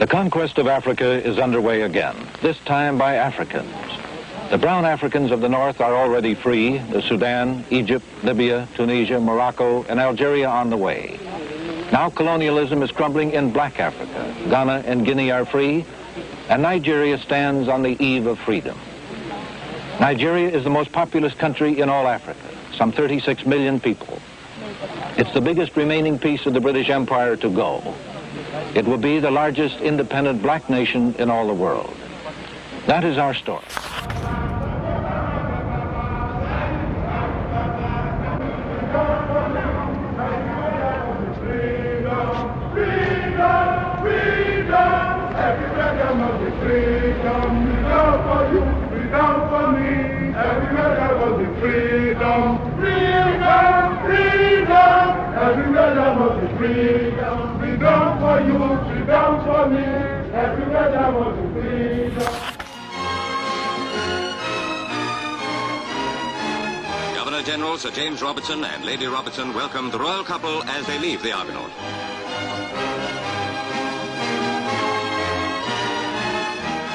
The conquest of Africa is underway again, this time by Africans. The brown Africans of the north are already free, the Sudan, Egypt, Libya, Tunisia, Morocco, and Algeria on the way. Now colonialism is crumbling in black Africa. Ghana and Guinea are free, and Nigeria stands on the eve of freedom. Nigeria is the most populous country in all Africa, some 36 million people. It's the biggest remaining piece of the British Empire to go. It will be the largest independent black nation in all the world. That is our story. Freedom, freedom, freedom, everywhere there must be freedom, you, freedom for me, everywhere there must be. Governor General Sir James Robertson and Lady Robertson welcome the royal couple as they leave the Argonaut.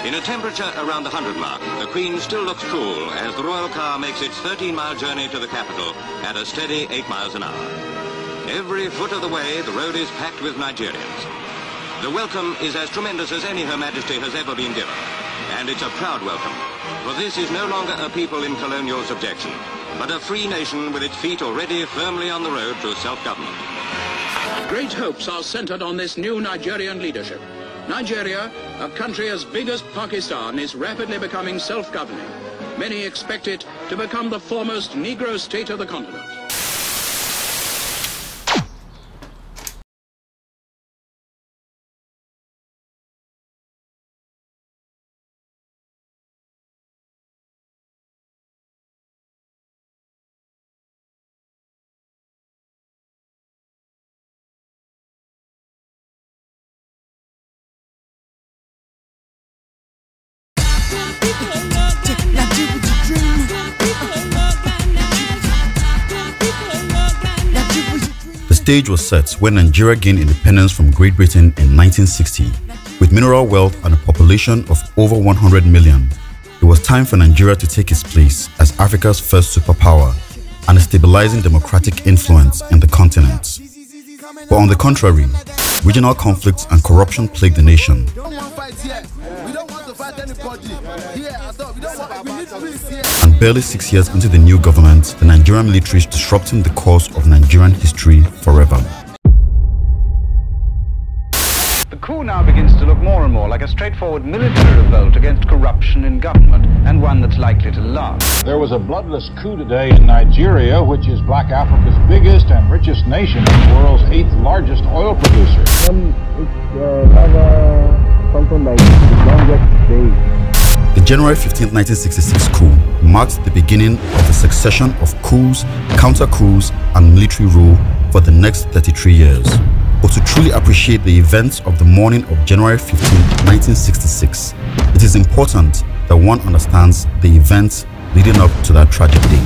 In a temperature around the 100 mark, the Queen still looks cool as the royal car makes its 13-mile journey to the capital at a steady 8 miles an hour. Every foot of the way, the road is packed with Nigerians. The welcome is as tremendous as any Her Majesty has ever been given. And it's a proud welcome, for this is no longer a people in colonial subjection, but a free nation with its feet already firmly on the road to self-government. Great hopes are centered on this new Nigerian leadership. Nigeria, a country as big as Pakistan, is rapidly becoming self-governing. Many expect it to become the foremost Negro state of the continent. Stage was set when Nigeria gained independence from Great Britain in 1960. With mineral wealth and a population of over 100 million, it was time for Nigeria to take its place as Africa's first superpower and a stabilizing democratic influence in the continent. But on the contrary, regional conflicts and corruption plagued the nation. And barely six years into the new government, the Nigerian military is disrupting the course of Nigerian history forever. The coup now begins to look more and more like a straightforward military revolt against corruption in government, and one that's likely to last. There was a bloodless coup today in Nigeria, which is black Africa's biggest and richest nation and the world's eighth largest oil producer. Um, it's uh, rather something like the longest day. The January 15, 1966 coup marked the beginning of a succession of coups, counter-coups, and military rule for the next 33 years. But to truly appreciate the events of the morning of January 15, 1966, it is important that one understands the events leading up to that tragic day.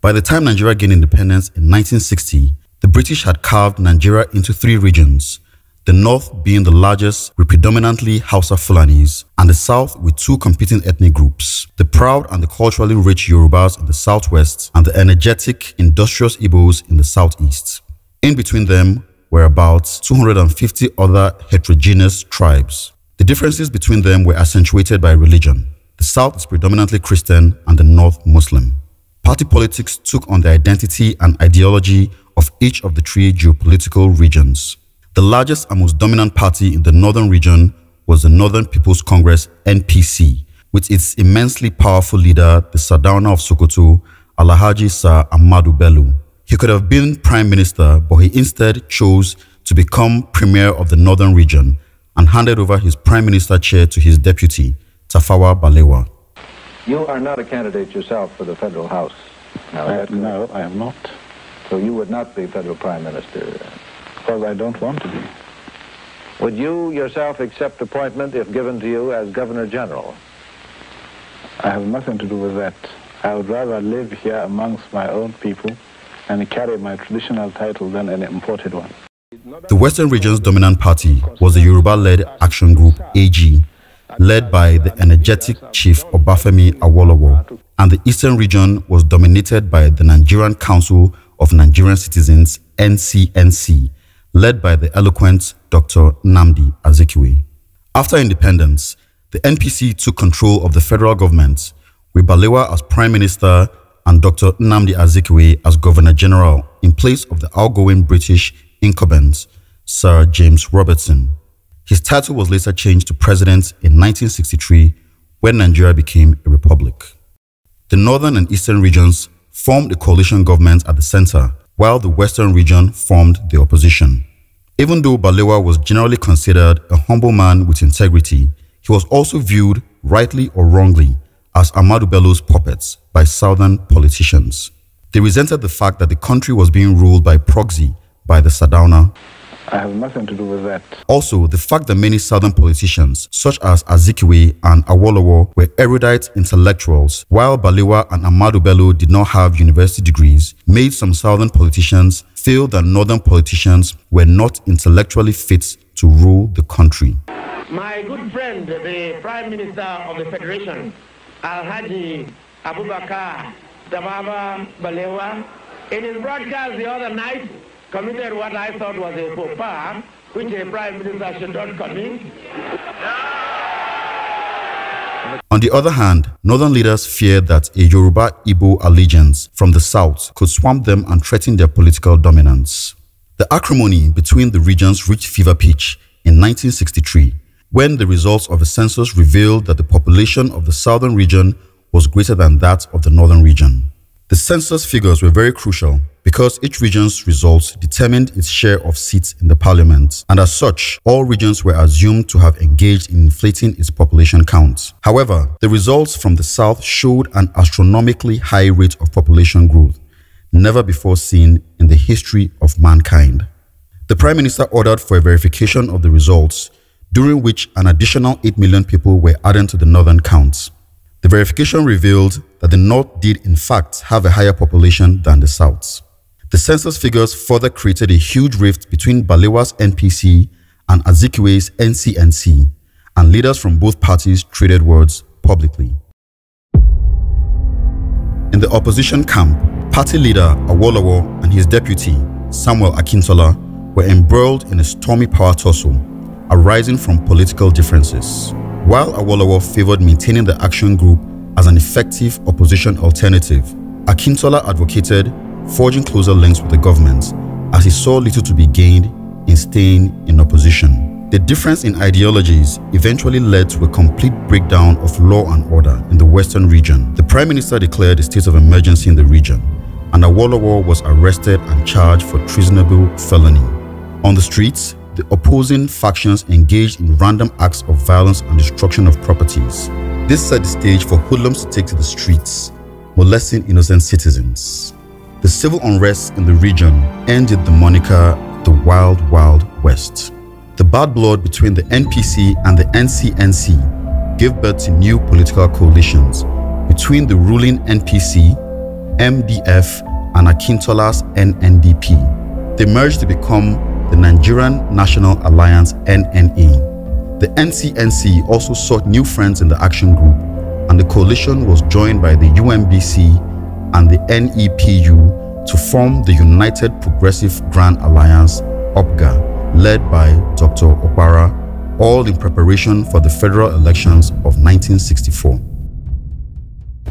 By the time Nigeria gained independence in 1960, the British had carved Nigeria into three regions, the north being the largest with predominantly Hausa Fulanis, and the south with two competing ethnic groups, the proud and the culturally rich Yorubas in the southwest and the energetic, industrious Igbos in the southeast. In between them were about 250 other heterogeneous tribes. The differences between them were accentuated by religion. The south is predominantly Christian and the north Muslim. Party politics took on the identity and ideology of each of the three geopolitical regions. The largest and most dominant party in the northern region was the Northern People's Congress NPC, with its immensely powerful leader, the Sardauna of Sokoto, Alhaji Sir Ahmadu Bello. He could have been prime minister, but he instead chose to become premier of the northern region and handed over his prime minister chair to his deputy, Tafawa Balewa. You are not a candidate yourself for the federal House. Now, is I, no, I am not. So you would not be federal prime minister. Because I don't want to be. Would you yourself accept appointment if given to you as governor general? I have nothing to do with that. I would rather live here amongst my own people and carry my traditional title than an imported one. The Western region's dominant party was the Yoruba-led Action Group AG, led by the energetic Chief Obafemi Awolowo, and the Eastern region was dominated by the Nigerian Council of Nigerian Citizens NCNC, led by the eloquent Dr. Nnamdi Azikiwe. After independence, the NPC took control of the federal government, with Balewa as prime minister and Dr. Nnamdi Azikiwe as governor general in place of the outgoing British incumbent, Sir James Robertson. His title was later changed to president in 1963 when Nigeria became a republic. The northern and eastern regions formed a coalition government at the center, while the western region formed the opposition. Even though Balewa was generally considered a humble man with integrity, he was also viewed, rightly or wrongly, as Ahmadu Bello's puppets by southern politicians. They resented the fact that the country was being ruled by proxy by the Sardauna. I have nothing to do with that. Also, the fact that many southern politicians, such as Azikiwe and Awolowo, were erudite intellectuals, while Balewa and Ahmadu Bello did not have university degrees, made some southern politicians feel that northern politicians were not intellectually fit to rule the country. My good friend, the Prime Minister of the Federation, Alhaji Abubakar Tafawa Balewa, in his broadcast the other night, committed what I thought was a faux pas, which a Prime Minister should not commit. On the other hand, northern leaders feared that a Yoruba Igbo allegiance from the south could swamp them and threaten their political dominance. The acrimony between the regions reached fever pitch in 1963 when the results of a census revealed that the population of the southern region was greater than that of the northern region. The census figures were very crucial because each region's results determined its share of seats in the parliament, and as such, all regions were assumed to have engaged in inflating its population count. However, the results from the south showed an astronomically high rate of population growth, never before seen in the history of mankind. The Prime Minister ordered for a verification of the results, during which an additional 8 million people were added to the northern counts. The verification revealed that the North did in fact have a higher population than the South. The census figures further created a huge rift between Balewa's NPC and Azikiwe's NCNC, and leaders from both parties traded words publicly. In the opposition camp, party leader Awolowo and his deputy, Samuel Akintola, were embroiled in a stormy power tussle arising from political differences. While Awolowo favored maintaining the action group as an effective opposition alternative, Akintola advocated forging closer links with the government as he saw little to be gained in staying in opposition. The difference in ideologies eventually led to a complete breakdown of law and order in the western region. The prime minister declared a state of emergency in the region, and Awolowo was arrested and charged for treasonable felony. On the streets, the opposing factions engaged in random acts of violence and destruction of properties. This set the stage for hoodlums to take to the streets, molesting innocent citizens. The civil unrest in the region ended the moniker the Wild Wild West. The bad blood between the NPC and the NCNC gave birth to new political coalitions between the ruling NPC, MDF, and Akintola's NNDP. They merged to become the Nigerian National Alliance NNA. The NCNC also sought new friends in the action group, and the coalition was joined by the UMBC and the NEPU to form the United Progressive Grand Alliance, UPGA, led by Dr. Okpara, all in preparation for the federal elections of 1964.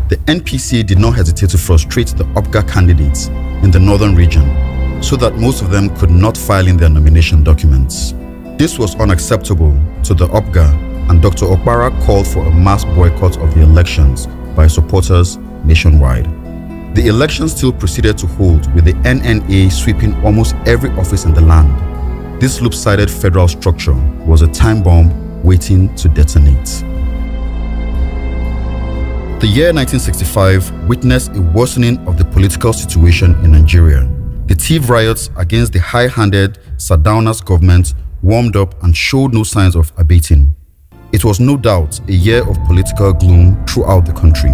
The NPC did not hesitate to frustrate the UPGA candidates in the northern region so that most of them could not file in their nomination documents. This was unacceptable to the UPGA and Dr. Okpara called for a mass boycott of the elections by supporters nationwide. The elections still proceeded to hold with the NNA sweeping almost every office in the land. This loop-sided federal structure was a time bomb waiting to detonate. The year 1965 witnessed a worsening of the political situation in Nigeria the Tiv riots against the high-handed Sardauna's government warmed up and showed no signs of abating. It was no doubt a year of political gloom throughout the country.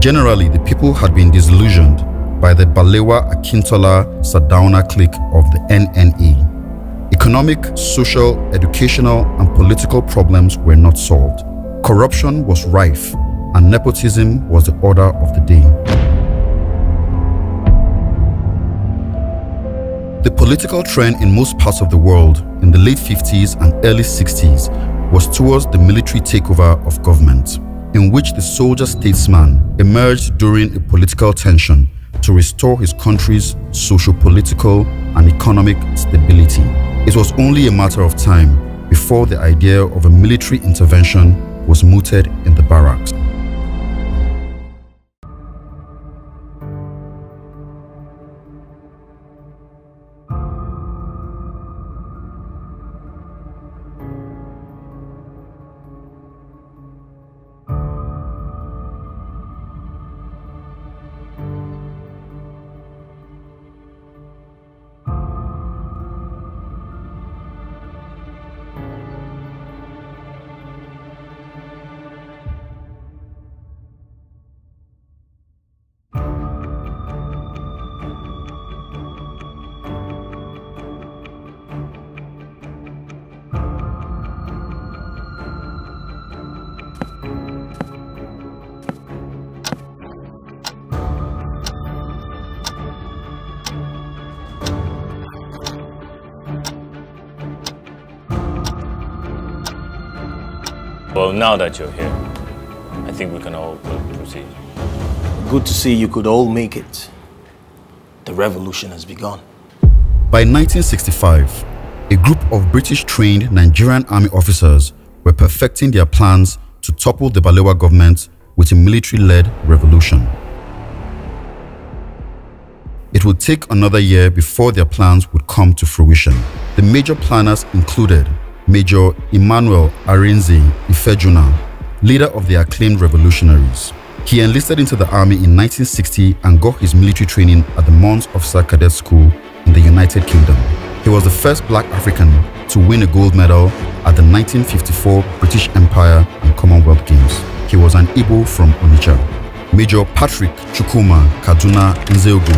Generally, the people had been disillusioned by the Balewa Akintola Sardauna clique of the NNA. Economic, social, educational, and political problems were not solved. Corruption was rife, and nepotism was the order of the day. The political trend in most parts of the world in the late 50s and early 60s was towards the military takeover of government, in which the soldier statesman emerged during a political tension to restore his country's socio-political and economic stability. It was only a matter of time before the idea of a military intervention was mooted in the barracks. Well, now that you're here, I think we can all proceed. Good to see you could all make it. The revolution has begun. By 1965, a group of British-trained Nigerian army officers were perfecting their plans to topple the Balewa government with a military-led revolution. It would take another year before their plans would come to fruition. The major planners included Major Emmanuel Arinze Ifeajuna, leader of the acclaimed revolutionaries. He enlisted into the army in 1960 and got his military training at the Mons Officer Cadet School in the United Kingdom. He was the first black African to win a gold medal at the 1954 British Empire and Commonwealth Games. He was an Igbo from Onitsha. Major Patrick Chukwuma Kaduna Nzeogwu,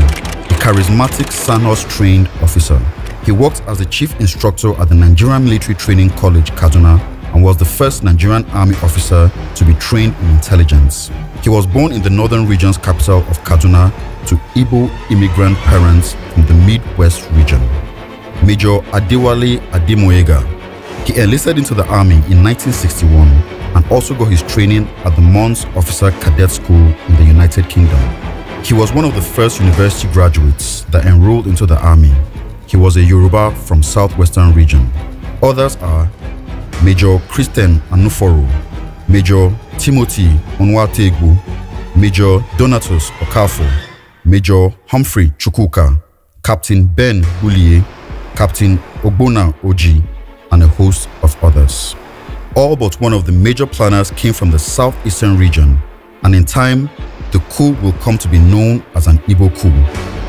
a charismatic Sandhurst-trained officer. He worked as the chief instructor at the Nigerian Military Training College, Kaduna, and was the first Nigerian Army officer to be trained in intelligence. He was born in the northern region's capital of Kaduna to Igbo immigrant parents from the Midwest region. Major Adewale Ademoyega. He enlisted into the army in 1961 and also got his training at the Mons Officer Cadet School in the United Kingdom. He was one of the first university graduates that enrolled into the army he was a Yoruba from southwestern region. Others are Major Christian Anuforo, Major Timothy Onwuatuegwu, Major Donatus Okafor, Major Humphrey Chukwuka, Captain Ben Gbulie, Captain Ogbona Oji, and a host of others. All but one of the major planners came from the southeastern region, and in time, the coup will come to be known as an Igbo coup.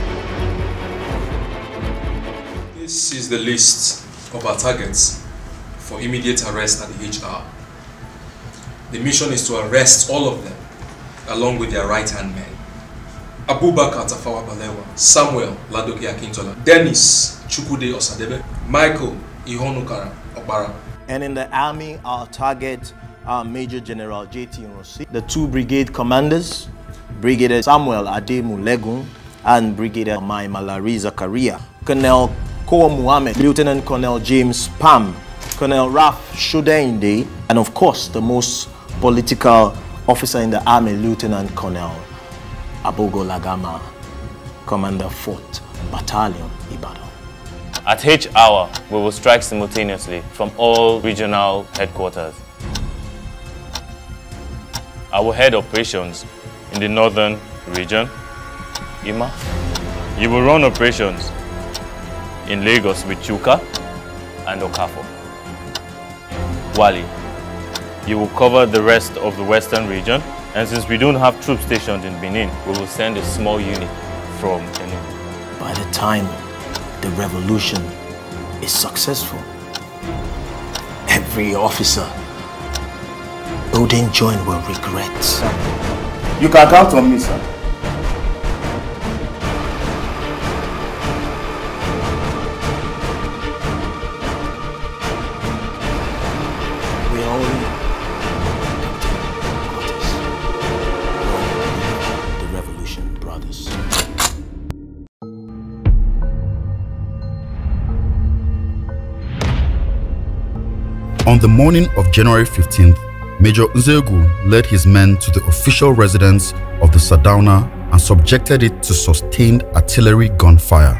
This is the list of our targets for immediate arrest at the HR. The mission is to arrest all of them along with their right-hand men. Abubakar Tafawa Balewa, Samuel Ladoke Akintola, Dennis Chukude Osadebay, Michael Iheonukara Okpara. And in the army, our target are Major General J.T. Ironsi, the two brigade commanders, Brigadier Samuel Ademulegun and Brigadier Maimalari Zakaria, Colonel Koa Muhammad, Lieutenant Colonel James Pam, Colonel Ralph Shodeinde, and of course the most political officer in the army, Lieutenant Colonel Abogo Largema, Commander 4th Battalion, Ibadan. At each hour, we will strike simultaneously from all regional headquarters. I will head operations in the northern region. Ima, you will run operations in Lagos with Chuka and Okafor. Wali, you will cover the rest of the western region and since we don't have troops stationed in Benin, we will send a small unit from Enugu. By the time the revolution is successful, every officer who didn't join will regret. You can count on me, sir. The morning of January 15th, Major Nzeogwu led his men to the official residence of the Sardauna and subjected it to sustained artillery gunfire.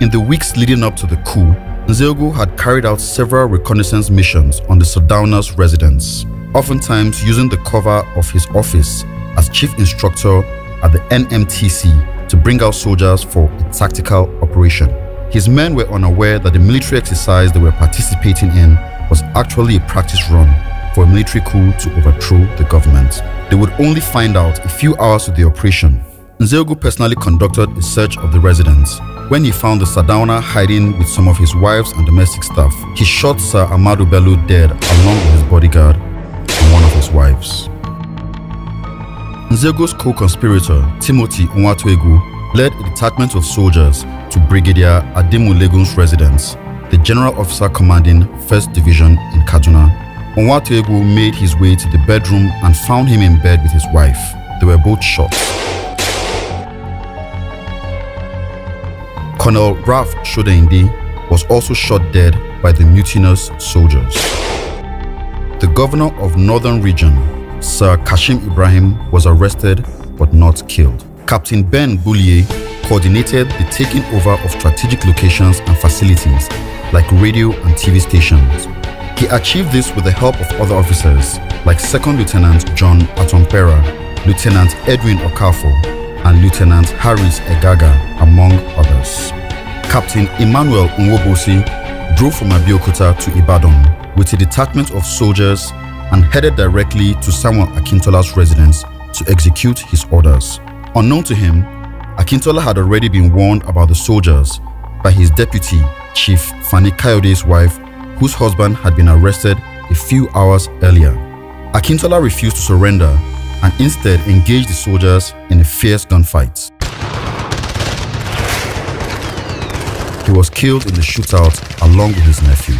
In the weeks leading up to the coup, Nzeogwu had carried out several reconnaissance missions on the Sardauna's residence, oftentimes using the cover of his office as chief instructor at the NMTC to bring out soldiers for a tactical operation. His men were unaware that the military exercise they were participating in was actually a practice run for a military coup to overthrow the government. They would only find out a few hours of the operation. Nzeogwu personally conducted a search of the residence. When he found the Sardauna hiding with some of his wives and domestic staff, he shot Sir Ahmadu Bello dead along with his bodyguard and one of his wives. Nzeogwu's co-conspirator, Timothy Onwuatuegwu, led a detachment of soldiers to Brigadier Ademulegun's residence, the general officer commanding 1st Division in Kaduna. Onwuatuegwu made his way to the bedroom and found him in bed with his wife. They were both shot. Colonel Ralph Shodeinde was also shot dead by the mutinous soldiers. The governor of Northern Region, Sir Kashim Ibrahim, was arrested but not killed. Captain Ben Gbulie coordinated the taking over of strategic locations and facilities like radio and TV stations. He achieved this with the help of other officers like Second Lieutenant John Atompera, Lieutenant Edwin Okafo, and Lieutenant Harris Eghagha, among others. Captain Emmanuel Nwobosi drove from Abeokuta to Ibadan with a detachment of soldiers and headed directly to Samuel Akintola's residence to execute his orders. Unknown to him, Akintola had already been warned about the soldiers by his deputy, Chief Fani Kayode's wife, whose husband had been arrested a few hours earlier. Akintola refused to surrender and instead engaged the soldiers in a fierce gunfight. He was killed in the shootout along with his nephew.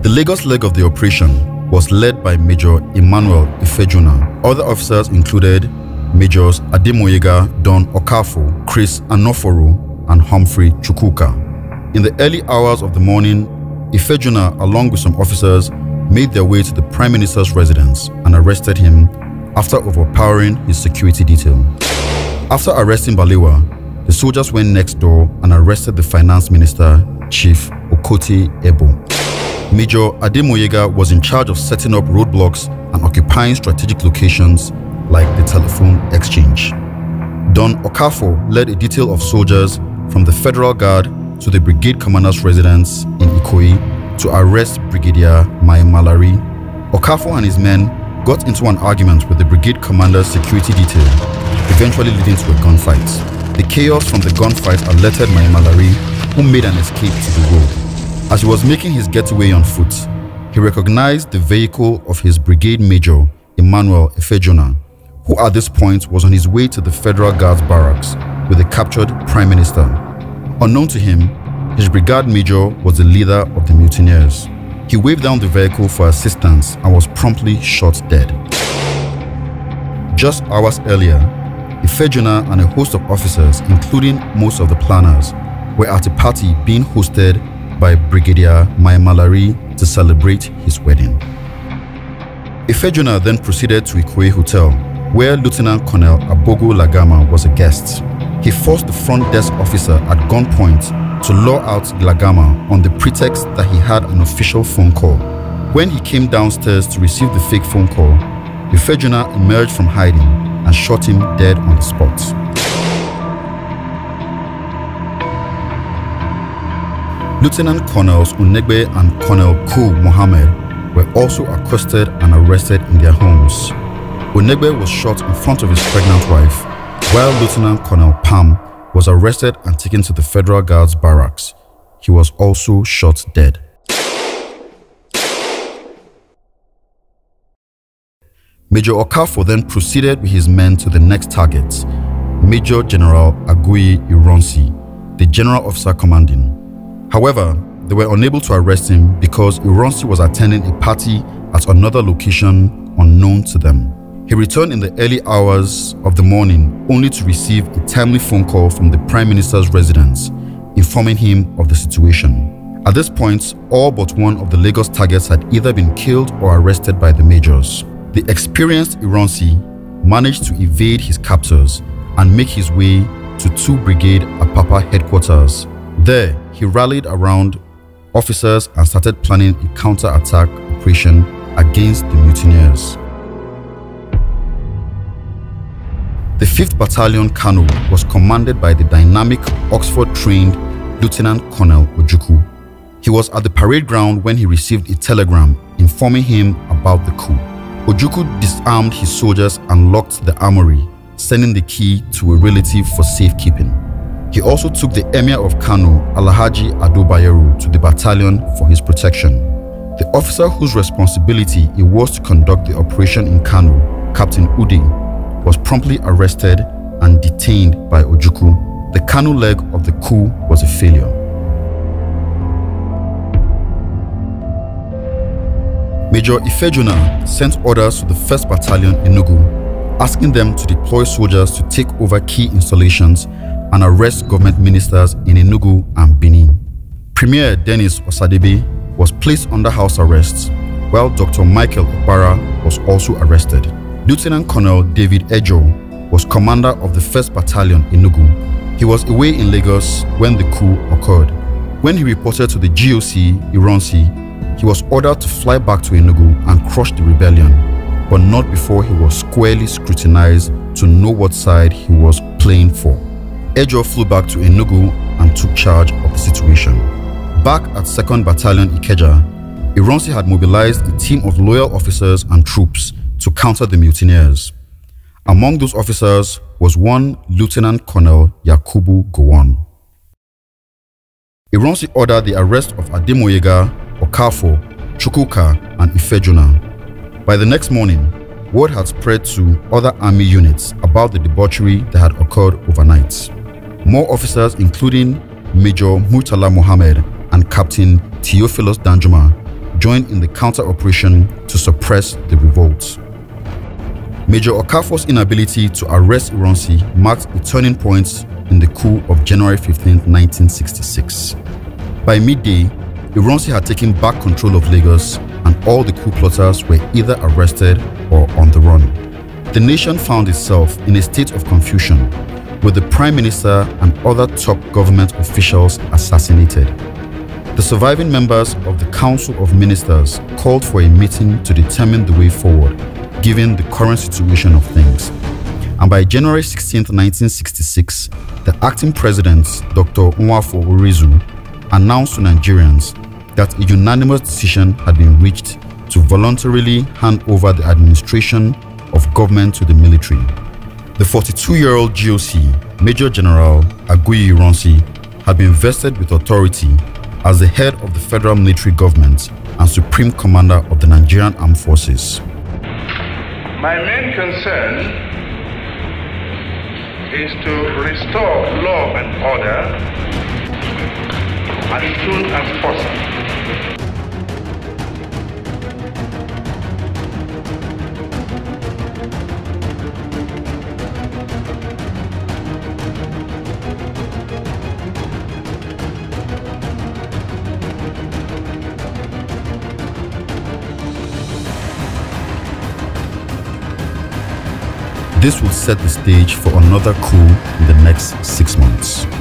The Lagos leg of the operation was led by Major Emmanuel Ifeajuna. Other officers included Majors Ademoyega Don Okafor, Chris Anuforo, and Humphrey Chukwuka. In the early hours of the morning, Ifeajuna, along with some officers, made their way to the Prime Minister's residence and arrested him after overpowering his security detail. After arresting Balewa, the soldiers went next door and arrested the Finance Minister, Chief Okote Ebo. Major Ademoyega was in charge of setting up roadblocks and occupying strategic locations like the telephone exchange. Don Okafor led a detail of soldiers from the Federal Guard to the brigade commander's residence in Ikoyi to arrest Brigadier Mai Malari. Okafor and his men got into an argument with the brigade commander's security detail, eventually leading to a gunfight. The chaos from the gunfight alerted Maimalari, who made an escape to the road. As he was making his getaway on foot, he recognized the vehicle of his brigade major, Emmanuel Ifeajuna, who at this point was on his way to the Federal Guards barracks with the captured Prime Minister. Unknown to him, his brigade major was the leader of the mutineers. He waved down the vehicle for assistance and was promptly shot dead. Just hours earlier, Ifeajuna and a host of officers, including most of the planners, were at a party being hosted by Brigadier Malari to celebrate his wedding. Ifeajuna then proceeded to Ikoyi Hotel, where Lieutenant Colonel Abogo Largema was a guest. He forced the front desk officer at gunpoint to lure out Largema on the pretext that he had an official phone call. When he came downstairs to receive the fake phone call, Ifeajuna emerged from hiding and shot him dead on the spot. Lieutenant Colonels Unegbe and Colonel Ku Mohammed were also accosted and arrested in their homes. Unegbe was shot in front of his pregnant wife, while Lieutenant Colonel Pam was arrested and taken to the Federal Guards barracks. He was also shot dead. Major Okafor then proceeded with his men to the next target, Major General Aguiyi Ironsi, the general officer commanding. However, they were unable to arrest him because Ironsi was attending a party at another location unknown to them. He returned in the early hours of the morning only to receive a timely phone call from the Prime Minister's residence informing him of the situation. At this point, all but one of the Lagos targets had either been killed or arrested by the majors. The experienced Ironsi managed to evade his captors and make his way to 2 Brigade Apapa headquarters. There, he rallied around officers and started planning a counter-attack operation against the mutineers. The 5th Battalion Kano was commanded by the dynamic Oxford-trained Lieutenant Colonel Ojukwu. He was at the parade ground when he received a telegram informing him about the coup. Ojukwu disarmed his soldiers and locked the armory, sending the key to a relative for safekeeping. He also took the Emir of Kano, Alhaji Ado Bayero, to the battalion for his protection. The officer whose responsibility it was to conduct the operation in Kano, Captain Ude, was promptly arrested and detained by Ojukwu. The Kano leg of the coup was a failure. Major Ifeajuna sent orders to the 1st Battalion in Enugu, asking them to deploy soldiers to take over key installations and arrest government ministers in Enugu and Benin. Premier Dennis Osadebay was placed under house arrest, while Dr. Michael Okpara was also arrested. Lieutenant Colonel David Ejoor was commander of the 1st Battalion in Nugu. He was away in Lagos when the coup occurred. When he reported to the GOC Ironsi, he was ordered to fly back to Enugu and crush the rebellion, but not before he was squarely scrutinized to know what side he was playing for. Ejoor flew back to Enugu and took charge of the situation. Back at 2nd Battalion Ikeja, Ironsi had mobilized a team of loyal officers and troops to counter the mutineers. Among those officers was one Lieutenant Colonel Yakubu Gowon. Ironsi ordered the arrest of Ademoyega, Okafor, Chukwuka, and Ifeajuna. By the next morning, word had spread to other army units about the debauchery that had occurred overnight. More officers, including Major Murtala Mohammed and Captain Theophilus Danjuma, joined in the counter-operation to suppress the revolt. Major Okafor's inability to arrest Ironsi marked a turning point in the coup of January 15, 1966. By midday, Ironsi had taken back control of Lagos and all the coup plotters were either arrested or on the run. The nation found itself in a state of confusion with the Prime Minister and other top government officials assassinated. The surviving members of the Council of Ministers called for a meeting to determine the way forward given the current situation of things. And by January 16, 1966, the acting president, Dr. Nwafor Orizu, announced to Nigerians that a unanimous decision had been reached to voluntarily hand over the administration of government to the military. The 42-year-old GOC, Major General Aguiyi Ironsi, had been vested with authority as the head of the federal military government and supreme commander of the Nigerian Armed Forces. My main concern is to restore law and order as soon as possible. This will set the stage for another coup in the next six months.